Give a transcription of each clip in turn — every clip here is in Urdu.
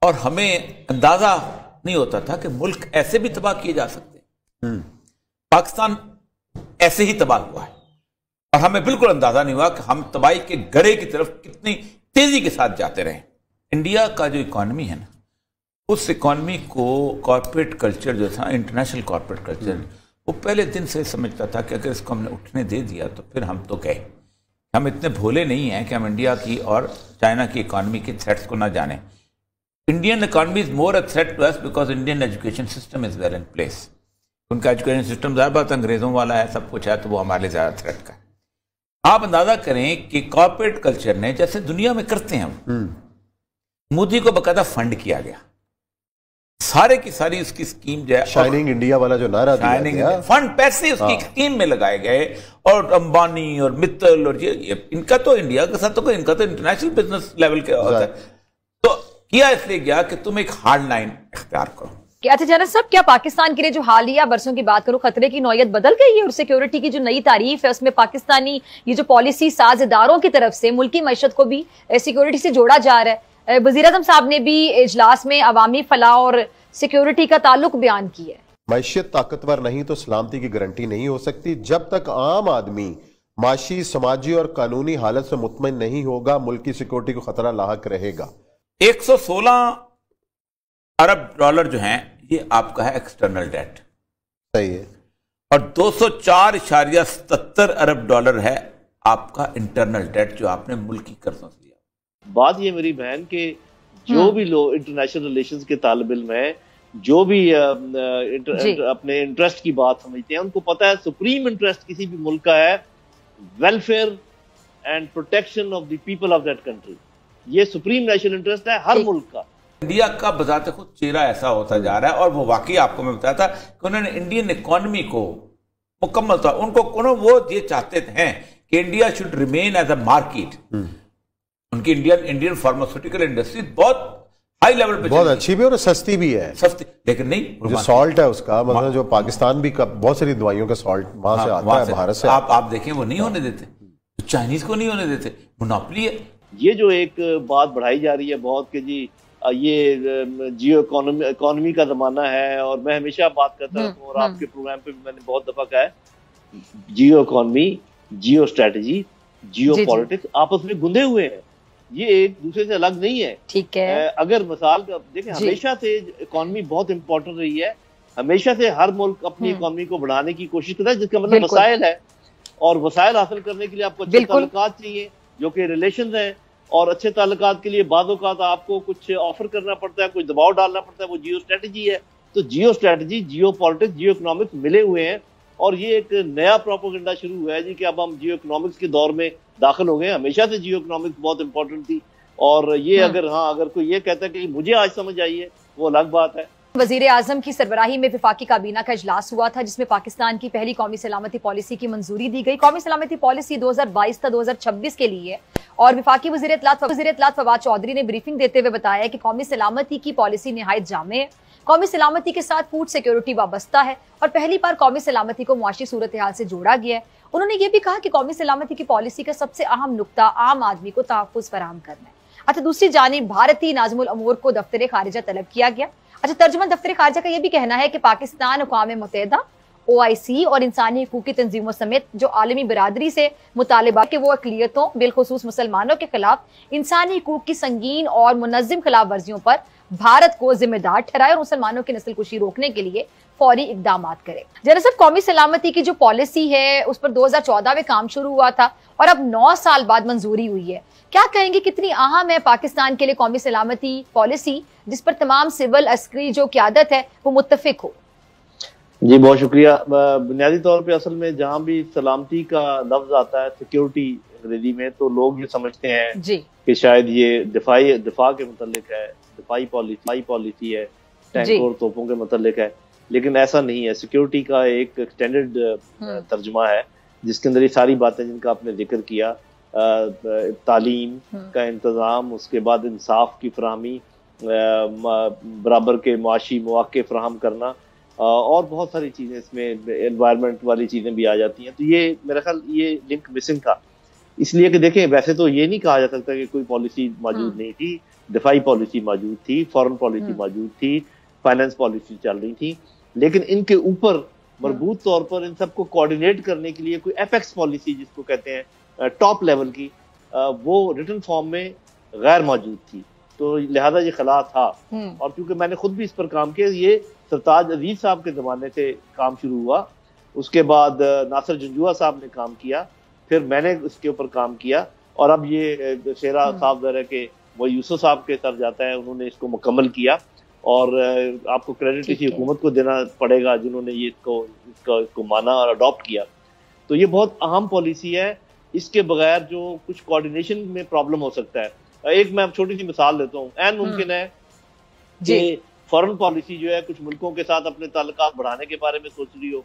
اور ہمیں اندازہ نہیں ہوتا تھا کہ ملک ایسے بھی تباہ کیے جا سکتے پاکستان ایسے ہی تباہ ہوا ہے۔ اور ہمیں بالکل اندازہ نہیں ہوا کہ ہم تباہی کے گڑے کی طرف کتنی تیزی کے ساتھ جاتے رہے۔ انڈیا کا جو اکانومی ہے نا اس اکانومی کو کارپوریٹ کلچر جو تھا انٹرنیشنل کارپوریٹ کلچر وہ پہلے دن سے سمجھتا تھا کہ اگر اس کو ہم نے اٹھنے دے دیا تو پھر ہم تو گئے۔ ہم اتنے بھولے نہیں ہیں کہ ہم انڈیا کی اور چائنا کی اکانومی کے تھریٹس کو نہ جانیں۔ Indian economy is more a threat to us because Indian education system is well in place ان کا ایجوکیشن سسٹم زیادہ بات انگریزوں والا ہے سب کچھ ہے تو وہ ہمارے لیے زیادہ تھریٹ کا ہے آپ اندازہ کریں کہ کارپوریٹ کلچر نے جیسے دنیا میں کرتے ہیں مودی کو باقاعدہ فنڈ کیا گیا سارے کی ساری اس کی سکیم جو ہے شائننگ انڈیا والا جو نعرہ گیا فنڈ پیسے اس کی سکیم ہاں۔ میں لگائے گئے اور امبانی اور متل اور یہ ان کا تو انڈیا کے ساتھ تو ان کا تو انٹرنیشنل بزنس لیول کے ہوتا ہے کیا اس لیے گیا کہ تم ایک ہارڈ لائن اختیار کرو؟ اچھا جنرل صاحب کیا پاکستان کے لیے جو حالیہ برسوں کی بات کروں خطرے کی نوعیت بدل گئی ہے اور سیکیورٹی کی جو نئی تعریف ہے اس میں پاکستانی یہ جو پالیسی ساز اداروں کی طرف سے ملکی معیشت کو بھی سیکیورٹی سے جوڑا جا رہا ہے۔ وزیر اعظم صاحب نے بھی اجلاس میں عوامی فلاح اور سیکیورٹی کا تعلق بیان کی ہے۔ معیشت طاقتور نہیں تو سلامتی کی گارنٹی نہیں ہو سکتی۔ جب تک عام آدمی معاشی سماجی اور قانونی حالت سے مطمئن نہیں ہوگا ملک کی سیکیورٹی کو خطرہ لاحق رہے گا۔ ایک سو سولہ ارب ڈالر جو ہیں یہ آپ کا ہے ایکسٹرنل ڈیٹ۔ صحیح ہے۔ اور دو سو چار اشاریہ ستر ارب ڈالر ہے آپ کا انٹرنل ڈیٹ جو آپ نے ملکی قرضوں سے لیا۔ بات یہ میری بہن کہ جو بھی لوگ انٹرنیشنل ریلیشنز کے طالب علم ہیں جو بھی جی۔ اپنے انٹرسٹ کی بات سمجھتے ہیں ان کو پتا ہے سپریم انٹرسٹ کسی بھی ملک کا ہے welfare and protection of the people of that country. یہ سپریم نیشنل انٹرسٹ ہے ہر ملک کا۔ انڈیا کا بذات خود چہرہ ایسا ہوتا جا رہا ہے اور وہ واقعی آپ کو میں بتایا تھا کہ انہوں نے انڈین اکانومی کو مکمل طور ان کو وہ یہ چاہتے ہیں کہ India should remain as a market. ان کی انڈین انڈین فارماسیوٹیکل انڈسٹری بہت ہائی لیول پہ بہت اچھی بھی اور سستی بھی ہے۔ سستی لیکن نہیں جو سالٹ ہے اس کا مطلب جو پاکستان بھی بہت ساری دوائیوں کا سالٹ وہاں سے آتا ہے بھارت سے۔ آپ آپ دیکھیں وہ نہیں ہونے دیتے۔ چائنیز کو نہیں ہونے دیتے مناپلی ہے۔ یہ جو ایک بات بڑھائی جا رہی ہے بہت کہ جی یہ جیو اکانومی کا زمانہ ہے اور میں ہمیشہ بات کرتا ہوں اور آپ کے پروگرام پہ میں نے بہت دفعہ کہا ہے geo economy geo strategy geo politics آپس میں گندے ہوئے ہیں۔ یہ ایک دوسرے سے الگ نہیں ہے۔ ٹھیک ہے۔ اگر مثال دیکھیں جی۔ ہمیشہ سے اکانومی بہت امپورٹنٹ رہی ہے۔ ہمیشہ سے ہر ملک اپنی اکانومی کو بڑھانے کی کوشش کرتا ہے جس کا مطلب وسائل ہے اور وسائل حاصل کرنے کے لیے آپ کو اچھے تعلقات چاہیے۔ جو کہ ریلیشنز ہیں اور اچھے تعلقات کے لیے بعض اوقات آپ کو کچھ آفر کرنا پڑتا ہے کچھ دباؤ ڈالنا پڑتا ہے وہ جیو اسٹریٹجی ہے۔ تو geo strategy geo politics geo economics ملے ہوئے ہیں۔ اور یہ ایک نیا پروپوگنڈا شروع ہوا ہے جی کہ اب ہم جیو اکنامکس کے دور میں داخل ہو گئے ہمیشہ سے جیو اکنامکس بہت امپورٹنٹ تھی۔ اور یہ ہاں۔ اگر ہاں اگر کوئی یہ کہتا ہے کہ مجھے آج سمجھ آئی ہے وہ الگ بات ہے۔ وزیر اعظم کی سربراہی میں وفاقی کابینہ کا اجلاس ہوا تھا، جس میں پاکستان کی پہلی قومی سلامتی پالیسی کی منظوری دی گئی۔ قومی سلامتی پالیسی دو ہزار بائیس تا دو ہزار چھبیس کے لیے اور وفاقی وزیر اطلاعات وزیر اطلاعات فواد چودھری نے بریفنگ دیتے ہوئے بتایا کہ قومی سلامتی کی پالیسی نہایت جامع ہے۔ قومی سلامتی کے ساتھ فوڈ سیکیورٹی وابستہ ہے اور پہلی بار قومی سلامتی کو معاشی صورتحال سے جوڑا گیا ہے۔ انہوں نے یہ بھی کہا کہ قومی سلامتی کی پالیسی کا سب سے اہم نقطہ عام آدمی کو تحفظ فراہم کرنا ہے۔ اچھا دوسری جانب، بھارتی نازم الامور کو دفتر خارجہ طلب کیا گیا۔ اچھا ترجمہ دفتر خارجہ کا یہ بھی کہنا ہے کہ پاکستان اقوام متحدہ او آئی سی اور انسانی حقوقی تنظیموں سمیت جو عالمی برادری سے مطالبہ کہ وہ اقلیتوں، بالخصوص مسلمانوں کے خلاف انسانی حقوق کی سنگین اور منظم خلاف ورزیوں پر بھارت کو ذمہ دار ٹھہرائے اور مسلمانوں کی نسل کشی روکنے کے لیے فوری اقدامات کرے۔ دراصل قومی سلامتی کی جو پالیسی ہے، اس پر دو ہزار چودہ میں کام شروع ہوا تھا اور اب نو سال بعد منظوری ہوئی ہے۔ کیا کہیں گے کتنی اہم ہے پاکستان کے لیے قومی سلامتی پالیسی جس پر تمام سول عسکری جو قیادت ہے وہ متفق ہو؟ جی بہت شکریہ۔ بنیادی طور پہ اصل میں جہاں بھی سلامتی کا لفظ آتا ہے سیکیورٹی انگریزی میں تو لوگ یہ سمجھتے ہیں جی۔ کہ شاید یہ دفاعی دفاع کے متعلق ہے دفاعی پالیسی پالیسی ہے ٹینک جی۔ اور توپوں کے متعلق ہے۔ لیکن ایسا نہیں ہے۔ سیکیورٹی کا ایک ایکسٹینڈڈ ترجمہ ہے جس کے اندر یہ ساری باتیں جن کا آپ نے ذکر کیا تعلیم کا انتظام اس کے بعد انصاف کی فراہمی برابر کے معاشی مواقع فراہم کرنا اور بہت ساری چیزیں اس میں انوائرمنٹ والی چیزیں بھی آ جاتی ہیں۔ تو یہ میرا خیال یہ لنک مسنگ تھا۔ اس لیے کہ دیکھیں ویسے تو یہ نہیں کہا جا سکتا کہ کوئی پالیسی موجود ہاں۔ نہیں تھی۔ دفاعی پالیسی موجود تھی فورن پالیسی موجود تھی فائننس پالیسی چل رہی تھی۔ لیکن ان کے اوپر مربوط طور پر ان سب کو کوارڈینیٹ کرنے کے لیے کوئی ایف ایکس پالیسی جس کو کہتے ہیں ٹاپ لیول کی وہ ریٹن فارم میں غیر موجود تھی۔ تو لہذا یہ خلا تھا۔ اور کیونکہ میں نے خود بھی اس پر کام کیا یہ سرتاج عزیز صاحب کے زمانے سے کام شروع ہوا۔ اس کے بعد ناصر جنجوا صاحب نے کام کیا۔ پھر میں نے اس کے اوپر کام کیا۔ اور اب یہ شیرا صاحب ذرا کہ وہ یوسف صاحب کے سر جاتا ہے انہوں نے اس کو مکمل کیا۔ اور آپ کو کریڈٹ اسی حکومت کو دینا پڑے گا جنہوں نے یہ اس کو اس کو اس کو مانا اور اڈاپٹ کیا۔ تو یہ بہت اہم پالیسی ہے۔ اس کے بغیر جو کچھ کوارڈینیشن میں پرابلم ہو سکتا ہے۔ ایک میں چھوٹی سی مثال دیتا ہوں۔ این ممکن ہے کہ فورن پالیسی جو ہے کچھ ملکوں کے ساتھ اپنے تعلقات بڑھانے کے بارے میں سوچ رہی ہو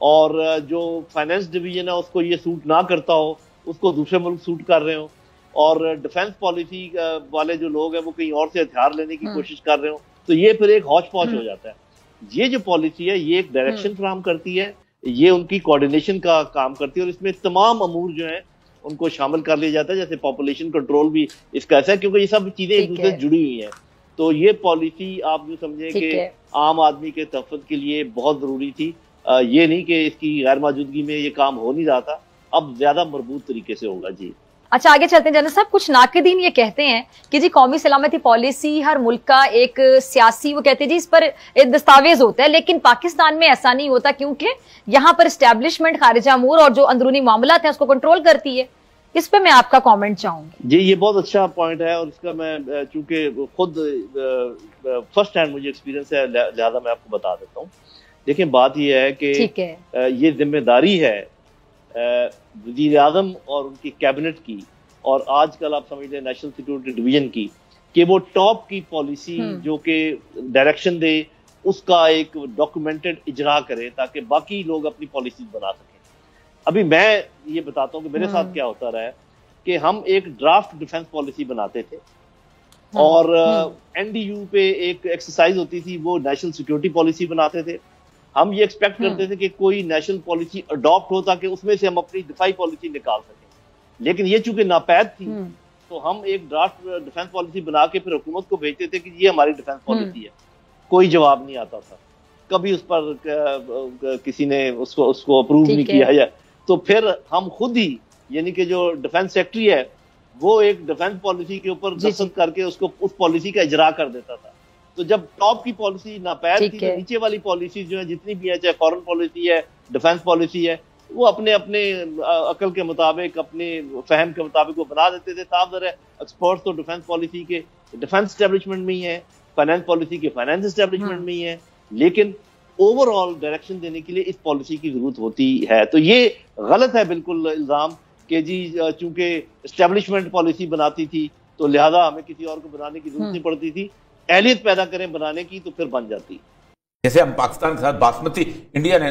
اور جو فائنینس ڈویژن ہے اس کو یہ سوٹ نہ کرتا ہو اس کو دوسرے ملک سوٹ کر رہے ہوں اور ڈیفینس پالیسی والے جو لوگ ہیں وہ کہیں اور سے ہتھیار لینے کی کوشش کر رہے ہوں تو یہ پھر ایک ہوش پوچھ ہو جاتا ہے۔ یہ جو پالیسی ہے یہ ایک ڈائریکشن فراہم کرتی ہے یہ ان کی کوارڈینیشن کا کام کرتی ہے اور اس میں تمام امور جو ہیں ان کو شامل کر لیا جاتا ہے جیسے پاپولیشن کنٹرول بھی اس کا ایسا ہے کیونکہ یہ سب چیزیں ایک دوسرے سے جڑی ہوئی ہیں۔ تو یہ پالیسی آپ جو سمجھیں کہ عام آدمی کے تحفظ کے لیے بہت ضروری تھی۔ یہ نہیں کہ اس کی غیر موجودگی میں یہ کام ہو نہیں رہا تھا۔ اب زیادہ مربوط طریقے سے ہوگا جی۔ اچھا آگے چلتے ہیں۔ جنرل صاحب کچھ ناقدین یہ کہتے ہیں کہ جی قومی سلامتی پالیسی ہر ملک کا ایک سیاسی وہ کہتے ہیں جی اس پر ایک دستاویز ہوتا ہے لیکن پاکستان میں ایسا نہیں ہوتا کیونکہ یہاں پر اسٹیبلشمنٹ خارجہ امور اور جو اندرونی معاملات ہیں اس کو کنٹرول کرتی ہے۔ اس پہ میں آپ کا کامنٹ چاہوں گی۔ جی یہ بہت اچھا پوائنٹ ہے اور اس کا میں چونکہ خود فرسٹ ہینڈ مجھے ایکسپیرینس ہے لہٰذا میں آپ کو بتا دیتا ہوں۔ دیکھیں بات یہ ہے کہ یہ ذمہ داری ہے وزیر اعظم اور ان کی کیبنٹ کی اور آج کل آپ سمجھ لیں نیشنل سیکورٹی ڈویژن کی کہ وہ ٹاپ کی پالیسی جو کہ ڈائریکشن دے اس کا ایک ڈاکومنٹڈ اجرا کرے تاکہ باقی لوگ اپنی پالیسیز بنا سکیں۔ ابھی میں یہ بتاتا ہوں کہ میرے ساتھ کیا ہوتا رہا ہے کہ ہم ایک ڈرافٹ ڈیفنس پالیسی بناتے تھے اور این ڈی یو پہ ایک ایکسرسائز ہوتی تھی وہ نیشنل سیکورٹی پالیسی بناتے تھے۔ ہم یہ ایکسپیکٹ کرتے تھے کہ کوئی نیشنل پالیسی اڈاپٹ ہو تاکہ اس میں سے ہم اپنی دفاعی پالیسی نکال سکیں۔ لیکن یہ چونکہ ناپید تھی تو ہم ایک ڈرافٹ ڈیفنس پالیسی بنا کے پھر حکومت کو بھیجتے تھے کہ یہ ہماری ڈیفنس پالیسی ہے۔ کوئی جواب نہیں آتا تھا۔ کبھی اس پر کسی نے اس کو اس کو اپروو نہیں کیا یا تو پھر ہم خود ہی یعنی کہ جو ڈیفنس سیکٹری ہے وہ ایک ڈیفنس پالیسی کے اوپر دستخط کر کے اس کو اس پالیسی کا اجرا کر دیتا تھا۔ تو جب ٹاپ کی پالیسی ناپید تھی تو نیچے والی پالیسی جو ہے جتنی بھی ہے چاہے فورن پالیسی ہے ڈیفنس پالیسی ہے وہ اپنے اپنے عقل کے مطابق اپنے فہم کے مطابق وہ بنا دیتے تھے۔ تاب ذرا ایکسپرٹس تو ڈیفنس پالیسی کے ڈیفنس اسٹیبلشمنٹ میں ہی ہے فائنینس پالیسی کے فائنینس اسٹیبلشمنٹ میں ہی ہے لیکن اوور آل ڈائریکشن دینے کے لیے اس پالیسی کی ضرورت ہوتی ہے۔ تو یہ غلط ہے بالکل الزام کہ جی چونکہ اسٹیبلشمنٹ پالیسی بناتی تھی تو لہذا ہمیں کسی اور کو بنانے کی ضرورت نہیں پڑتی تھی۔ اہلیت پیدا کریں بنانے کی تو پھر بن جاتی۔ جیسے ہم پاکستان کے ساتھ باسمتی انڈیا نے